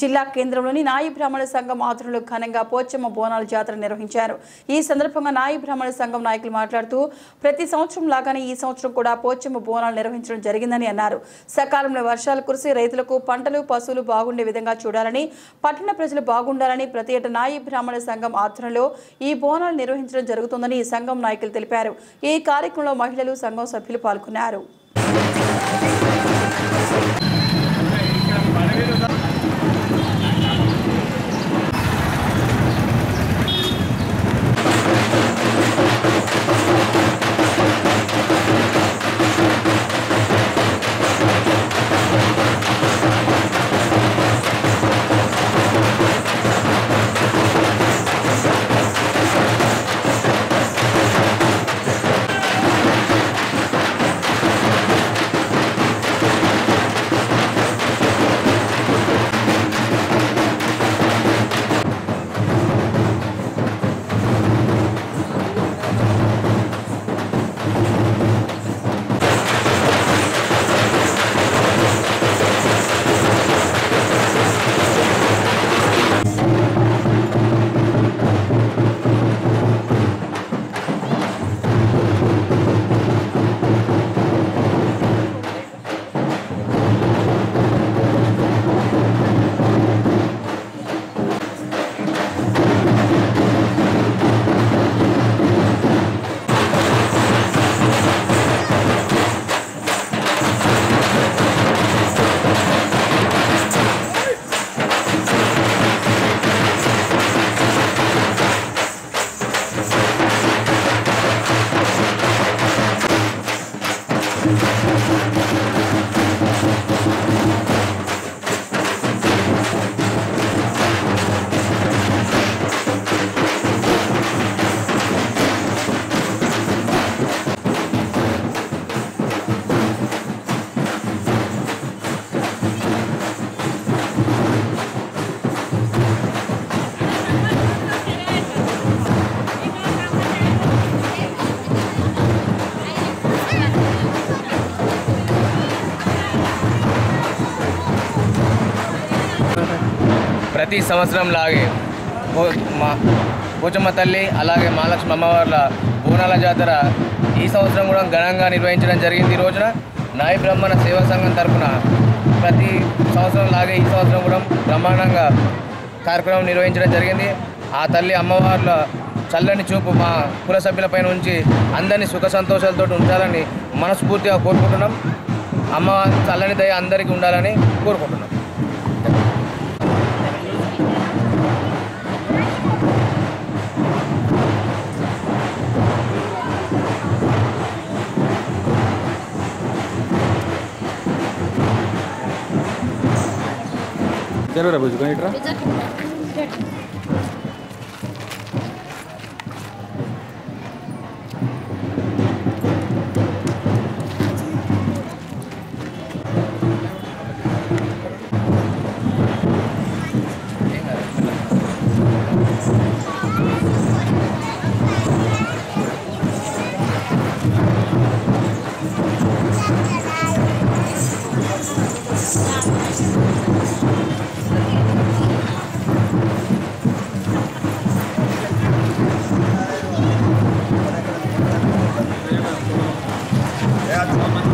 జిల్లా కేంద్రంలోని నాయి బ్రాహ్మణ సంఘం ఆధ్వర్యంలో ఘనంగా పోచమ్మ బోనాల జాతర నిర్వహించారు. ఈ సందర్భంగా నాయి బ్రాహ్మణ సంఘం నాయకులు మాట్లాడుతూ ప్రతి సంవత్సరం లాగానే ఈ సంవత్సరం కూడా పోచమ్మ బోనాలు నిర్వహించడం జరిగిందని అన్నారు. సకాలంలో వర్షాలు కురిసి రైతులకు పంటలు పశువులు బాగుండే విధంగా చూడాలని పట్టణ ప్రజలు బాగుండాలని ప్రతి ఏటా నాయి బ్రాహ్మణ సంఘం ఆధ్వర్యంలో ఈ బోనాలు నిర్వహించడం జరుగుతుందని ఈ సంఘం నాయకులు తెలిపారు. ఈ కార్యక్రమంలో మహిళలు సంఘం సభ్యులు పాల్గొన్నారు. ప్రతి సంవత్సరం లాగే మా పోచమ్మ తల్లి అలాగే మహాలక్ష్మి అమ్మవార్ల బోనాల జాతర ఈ సంవత్సరం కూడా ఘనంగా నిర్వహించడం జరిగింది. ఈ రోజున నాయ బ్రహ్మణ సేవా సంఘం తరపున ప్రతి సంవత్సరం లాగే ఈ సంవత్సరం కూడా బ్రహ్మాండంగా కార్యక్రమం నిర్వహించడం జరిగింది. ఆ తల్లి అమ్మవార్ల చల్లని చూపు మా కుల సభ్యులపైన ఉంచి అందరినీ సుఖ సంతోషాలతో ఉంచాలని మనస్ఫూర్తిగా కోరుకుంటున్నాం. అమ్మ చల్లని దయ అందరికీ ఉండాలని కోరుకుంటున్నాం. ಕೆಲವರ ಬುಜು ಕಂಡಿಟ್ರ Thank you. that